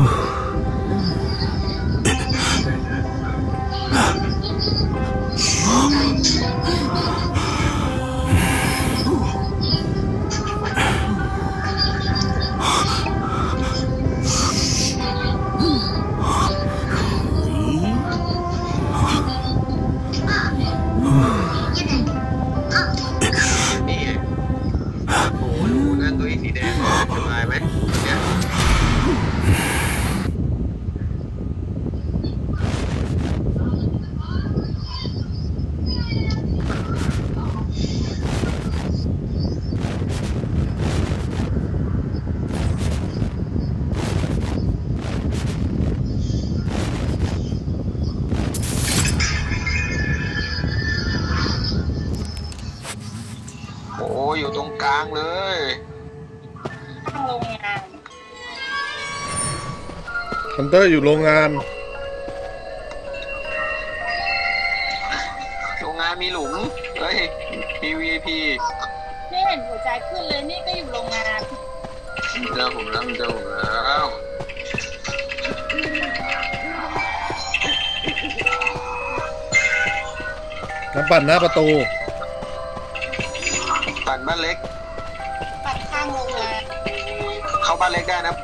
Oh. ลางเลยทางโรงงานฮันเตอร์อยู่โรงงาน โรงงานมีหลุมเฮ้ย PVP ไม่เห็นหัวใจขึ้นเลยนี่ก็อยู่โรงงานเจอผมแล้วเจอผมแล้วน้ำปั่นหน้าประตูาบ้านเล็กได้นะ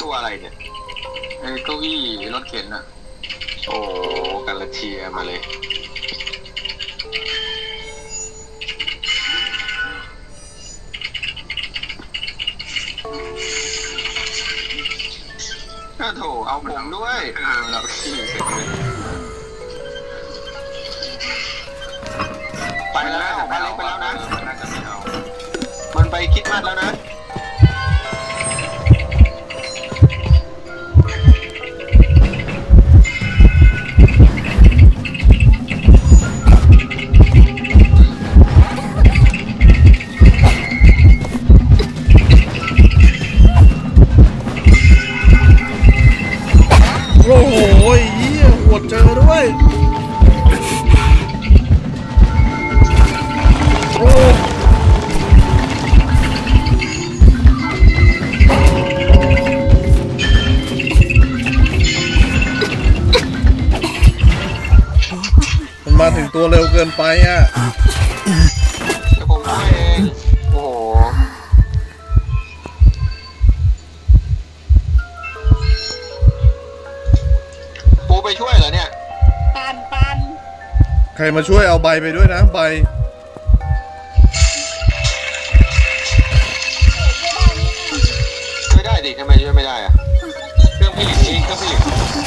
ตัวอะไรเนี่ยไอ้เก้าอี้รถเข็นอะโอ้กันละเทียมาเลย โถเอาผมด้วย เออเราขี้เสร็จเลยไปแล้วบ้านเล็กไปแล้วนะน่าจะไม่เอามันไปคิดมัดแล้วนะ ตัวเร็วเกินไปอะเดี๋ยวผมช่วยเองโอ้โหปูไปช่วยเหรอเนี่ย ปันปันใครมาช่วยเอาใบไปด้วยนะใบ ช่วยได้นี่ช่วยได้ดิทำไมช่วยไม่ได้อะเครื่องผลิตนี่เครื่องผลิต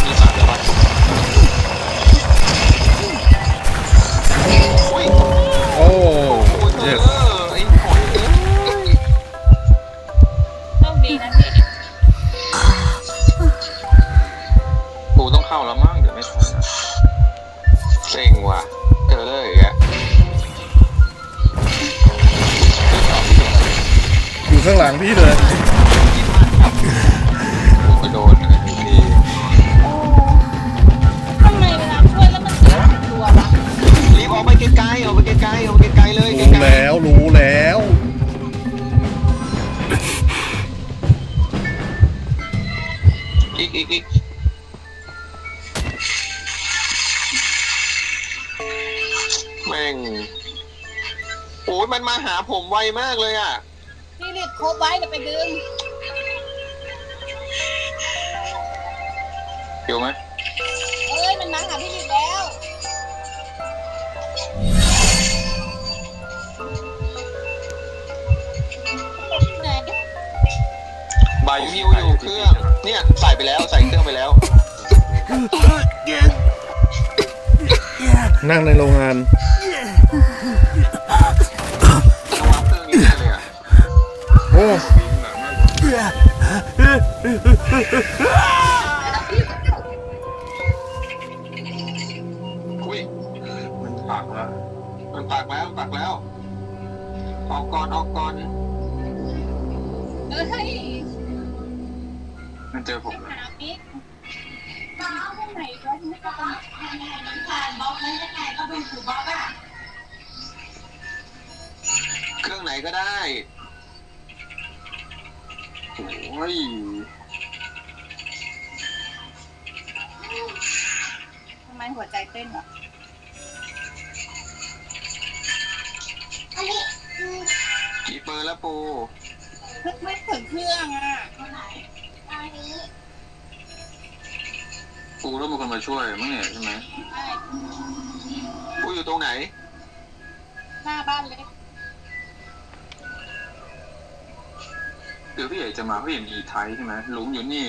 มีสา อยู่ข้างหลังพี่เลยผมไปโดนนะทีโอ้ทำไมเวลาช่วยแล้วมันเสียตัววะรีบออกไปไกลๆออกไปไกลๆออกไปไกลๆเลยไกรู้ลๆแล้วรู้แล้วอีกอีกอีกแม่งโอ้ยมันมาหาผมไวมากเลยอะ พี่รีบครบไว้เดี๋ยวไปดึงอยู่ไหมเอ้ยมันมาหาพี่รีบแล้ว ไหนบายฮิวอยู่เครื่อง เนี่ยใส่ไปแล้วใส่เครื่องไปแล้ว นั่งในโรงงาน ออกก่อนออกก่อนเอ้ยมันเจอผมแล้วหามิกมาเอาตรงไหนก็ไม่ต้องทำงานน้ำตาลบล็อกนั้นยังไงก็เป็นถูกบล็อกอะเครื่องไหนก็ได้โอ้ยทำไมหัวใจเต้นอะ อร์แล้วปูนึกไม่ถึงเครื่องอะปูต้องเป็นคนมาช่วยมั้งเนี่ยใช่ไหมใช่ปูอยู่ตรงไหน หน้าบ้านเล็กเดี๋ยวพี่เอกจะมาพี่เอกมีไทยใช่ไหมหลุมอยู่นี่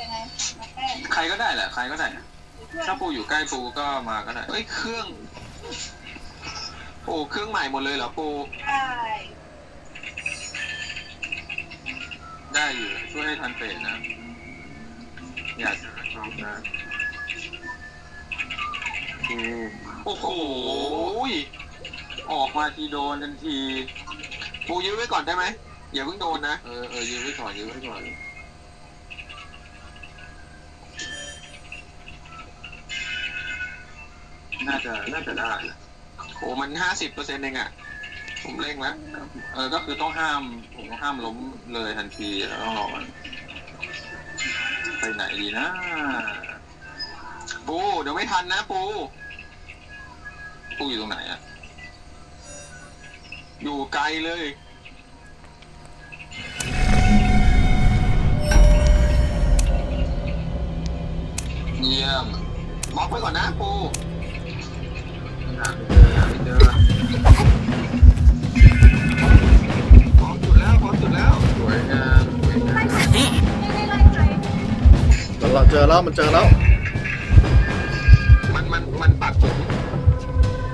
ยังไงมาแก้ใครก็ได้แหละ ใครก็ได้เพื่อนถ้าปูอยู่ใกล้ปูก็มาก็ได้เอ้ยเครื่อง โอ้เครื่องใหม่หมดเลยเหรอปูใช่ได้อยู่ช่วยให้ทันเฟสนะ อย่าช้าช็อกนะอืมโอ้โหออกมาทีโดนทันทีปูยื้อไว้ก่อนได้ไหมอย่าเพิ่งโดนนะเออเออยื้อไว้ก่อนยื้อไว้ก่อนน่าจะน่าจะได้แหละ โอ้มันห้าสิบเปอร์เซ็นต์เองอะผมเร่งแล้วเออก็คือต้องห้าม ผมต้องห้ามล้มเลยทันทีแล้วต้องรอมันไปไหนดีนะ ปู เดี๋ยวไม่ทันนะ ปู ปูอยู่ตรงไหนอะอยู่ไกลเลย เยี่ยมบล็อกไว้ก่อนนะปูไม่ เจอหาไม่เจอพร้อมจุดแล้วพร้อมจุดแล้วสวยงามสวยงามไม่ได้ไล่ใครเจอแล้วเจอแล้วมันเจอแล้ว มันมันมันปัดผม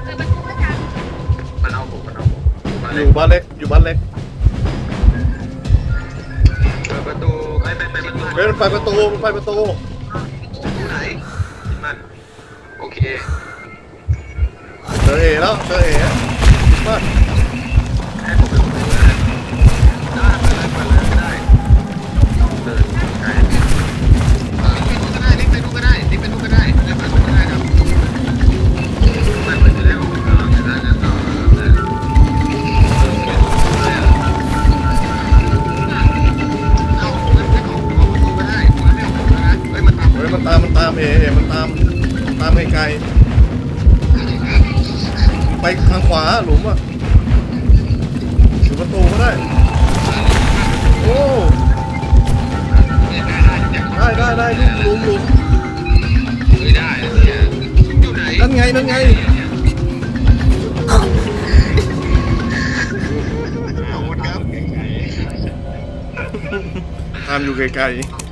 เปิดประตูก็จังมันเอาผมมันเอาผมมาอเลยยู่บ้านเล็กอยู่บ้านเล็กเปิดประตูไปไปไปประตูเฮ้ยมันไปประตูมันไปประตูที่ไหนมันโอเคเจ อเอแล้วเจอเอบ้านให้ผมไปลงเลยนะได้ไปเลยไปเลยก็ได้เดินไกลเออลิฟต์ไปนู่นก็ได้ลิฟต์ไปนู่นก็ได้ลิฟต์ไปนู่นก็ได้ลิฟต์ไปนู่นก็ได้ครับมันมันจะได้ออกมาจะได้แล้วก็ได้เอามันจะออกออกประตูก็ได้มันไม่ออกประตูนะเฮ้ยมันทำเฮ้ยมันตามมันตามเอเอมันตามตามไกลๆ ไปทางขวาหลุมอะอยู่ประตูก็ได้ โอ้ได้ได้ได้หลุมหลุมหลุมไม่ได้นะเนี่ยอยู่ไหนนั่นไงนั่นไงขอบคุณครับตามอยู่ไกลๆ